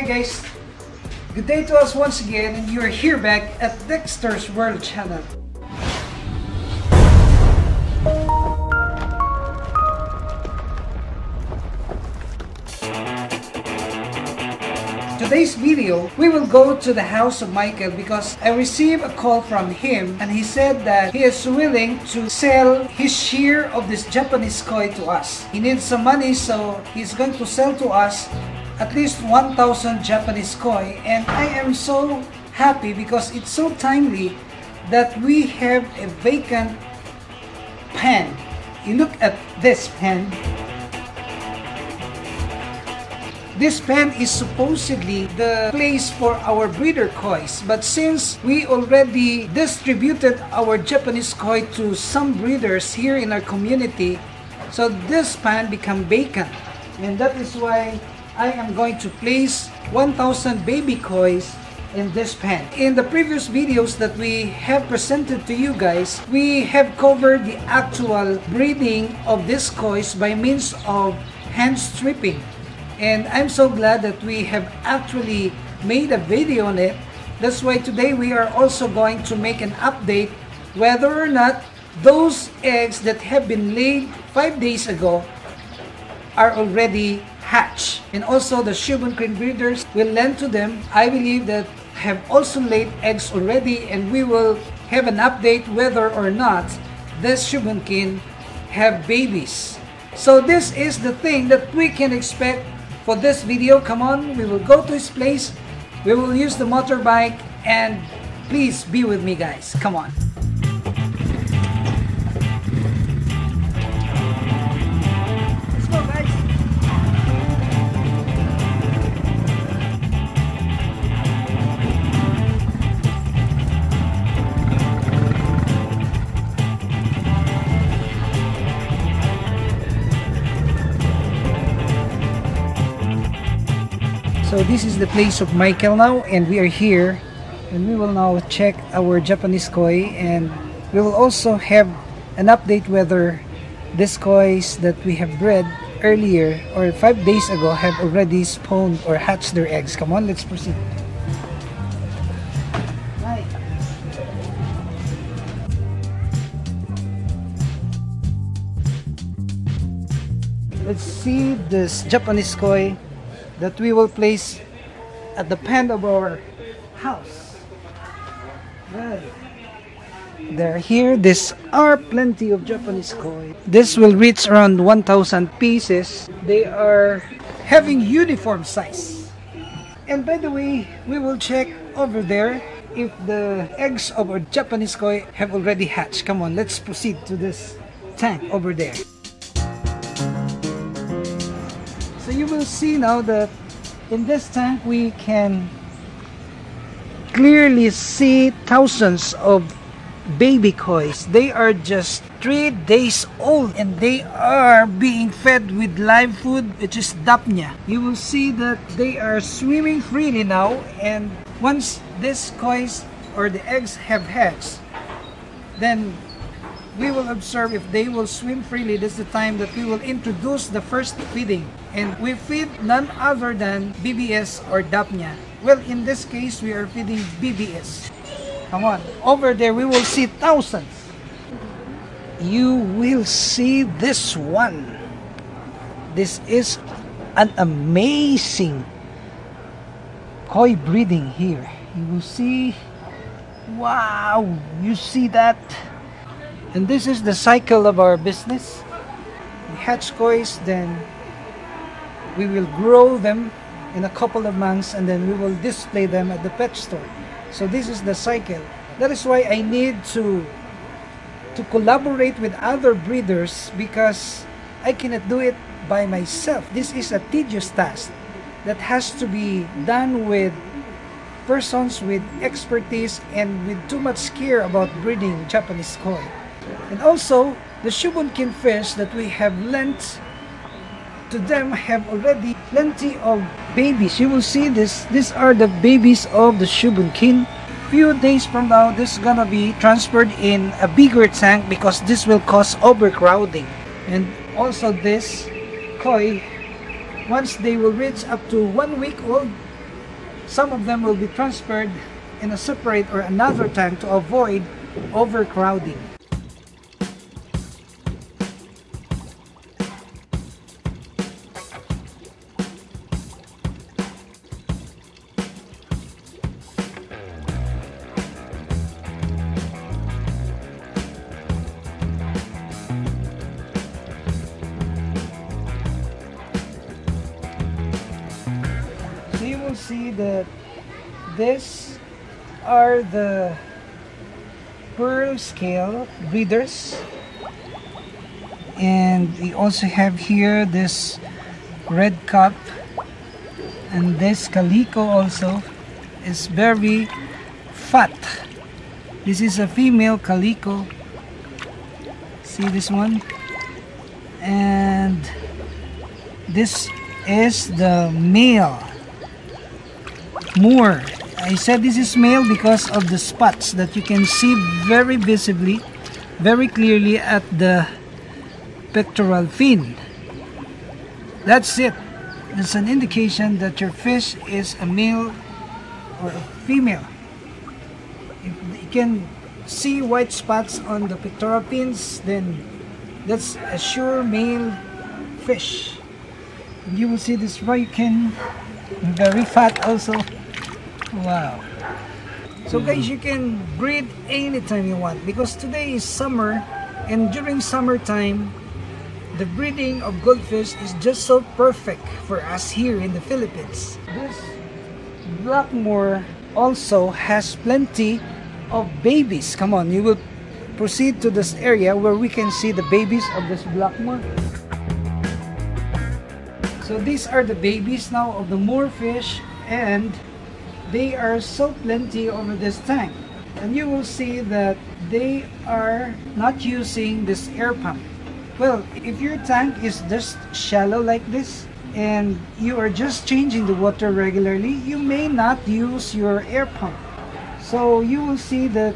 Hey guys, good day to us once again and you're here back at Dexter's World Channel. Today's video, we will go to the house of Michael because I received a call from him and he said that he is willing to sell his share of this Japanese koi to us. He needs some money so he's going to sell to us at least 1,000 Japanese koi and I am so happy because it's so timely that we have a vacant pen. You look at this pen This pen is supposedly the place for our breeder kois, but since we already distributed our Japanese koi to some breeders here in our community, so this pen become vacant. And that is why I am going to place 1,000 baby kois in this pen. In the previous videos that we have presented to you guys, we have covered the actual breeding of these kois by means of hand stripping. And I'm so glad that we have actually made a video on it. That's why today we are also going to make an update whether or not those eggs that have been laid 5 days ago are already hatched. And also the Shubunkin breeders will lend to them, I believe that have also laid eggs already and we will have an update whether or not this Shubunkin have babies. So this is the thing that we can expect for this video. Come on, we will go to his place. We will use the motorbike and please be with me guys. Come on. This is the place of Michael now and we are here and we will now check our Japanese koi and we will also have an update whether these kois that we have bred earlier or five days ago have already spawned or hatched their eggs. Come on, let's proceed. Let's see this Japanese koi that we will place at the pen of our house. They're here. These are plenty of Japanese koi. This will reach around 1,000 pieces. They are having uniform size. And by the way, we will check over there if the eggs of our Japanese koi have already hatched. Come on, let's proceed to this tank over there. You will see now that in this tank we can clearly see thousands of baby kois. They are just three days old and they are being fed with live food which is daphnia. You will see that they are swimming freely now and once these kois or the eggs have hatched then we will observe if they will swim freely. This is the time that we will introduce the first feeding. And we feed none other than BBS or Daphnia. Well, in this case, we are feeding BBS. Come on. Over there, we will see thousands. You will see this one. This is an amazing koi breeding here. You will see, wow, you see that? And this is the cycle of our business. We hatch kois, then we will grow them in a couple of months and then we will display them at the pet store. So this is the cycle. That is why I need to to collaborate with other breeders because I cannot do it by myself. This is a tedious task that has to be done with persons with expertise and with too much care about breeding Japanese koi. And also, the Shubunkin fish that we have lent to them have already plenty of babies. You will see this. These are the babies of the Shubunkin. Few days from now, this is gonna be transferred in a bigger tank because this will cause overcrowding. And also this koi, once they will reach up to one week old, some of them will be transferred in a separate or another tank to avoid overcrowding. This are the pearl scale breeders and we also have here this red cup. And this calico also is very fat. This is a female calico. See this one? And this is the male Moor. I said this is male because of the spots that you can see very visibly, very clearly at the pectoral fin. That's it. It's an indication that your fish is a male or a female. If you can see white spots on the pectoral fins, then that's a sure male fish. You will see this can very fat also. Wow. So hmm. guys, you can breed anytime you want because today is summer and during summertime, the breeding of goldfish is just so perfect for us here in the Philippines. This Black Moor also has plenty of babies. Come on, you will proceed to this area where we can see the babies of this Black Moor. So these are the babies now of the moorfish and they are so plenty over this tank. And you will see that they are not using this air pump. Well, if your tank is just shallow like this and you are just changing the water regularly, you may not use your air pump. So you will see that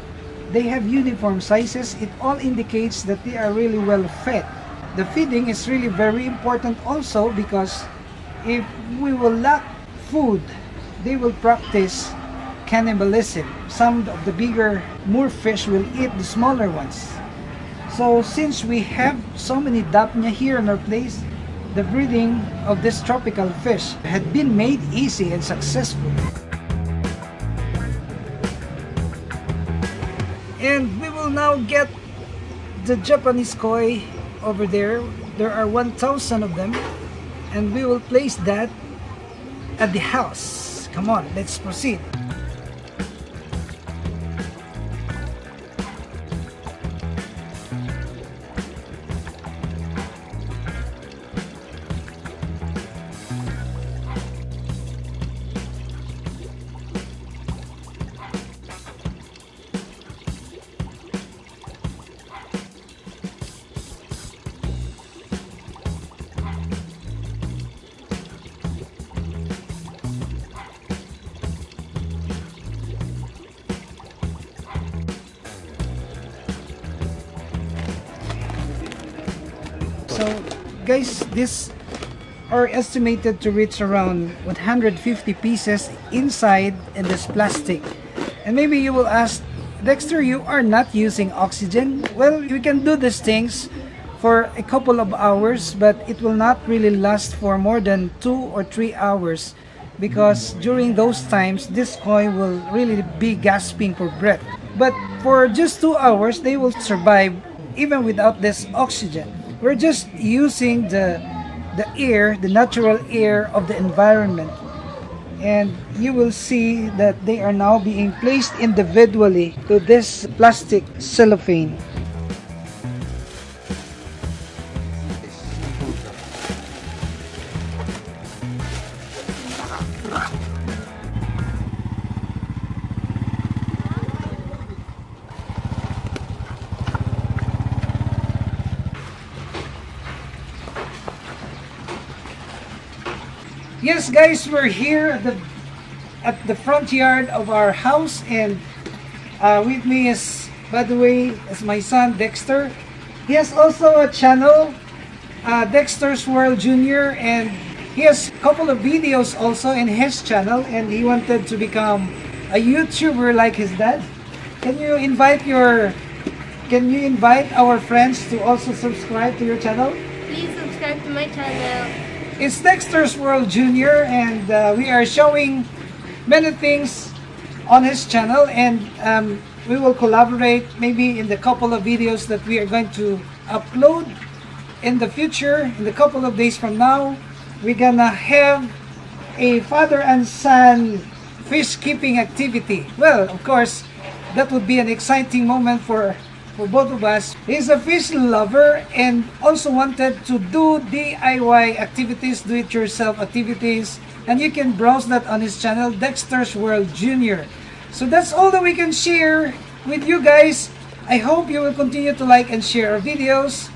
they have uniform sizes. It all indicates that they are really well fed. The feeding is really very important also because if we will lack food, they will practice cannibalism. Some of the bigger moor fish will eat the smaller ones. So since we have so many Daphnia here in our place, the breeding of this tropical fish had been made easy and successful. And we will now get the Japanese koi over there. There are 1,000 of them. And we will place that at the house. Come on, let's proceed. Guys, this are estimated to reach around 150 pieces inside in this plastic. And maybe you will ask, Dexter, you are not using oxygen? Well, we can do these things for a couple of hours, but it will not really last for more than two or three hours because during those times, this koi will really be gasping for breath. But for just two hours, they will survive even without this oxygen. We're just using the the air, the natural air of the environment. And you will see that they are now being placed individually to this plastic cellophane. Yes, guys, we're here at the at the front yard of our house, and uh, with me is, by the way, is my son Dexter. He has also a channel, uh, Dexter's World Junior, and He has a couple of videos also in his channel and he wanted to become a YouTuber like his dad. Can you invite your can you invite our friends to also subscribe to your channel? Please subscribe to my channel. It's Dexter's World Junior and uh, we are showing many things on his channel and um, we will collaborate maybe in the couple of videos that we are going to upload in the future. In the couple of days from now we're gonna have a father and son fish keeping activity. Well of course that would be an exciting moment for for both of us. He's a fish lover and also wanted to do DIY activities do it yourself activities. And you can browse that on his channel Dexter's World Junior. So that's all that we can share with you guys. I hope you will continue to like and share our videos.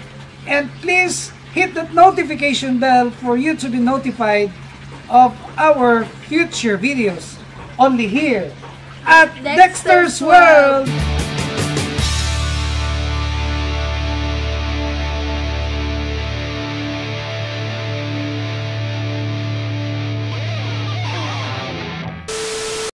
And please hit that notification bell for you to be notified of our future videos. Only here at Dexter's Dexter's World.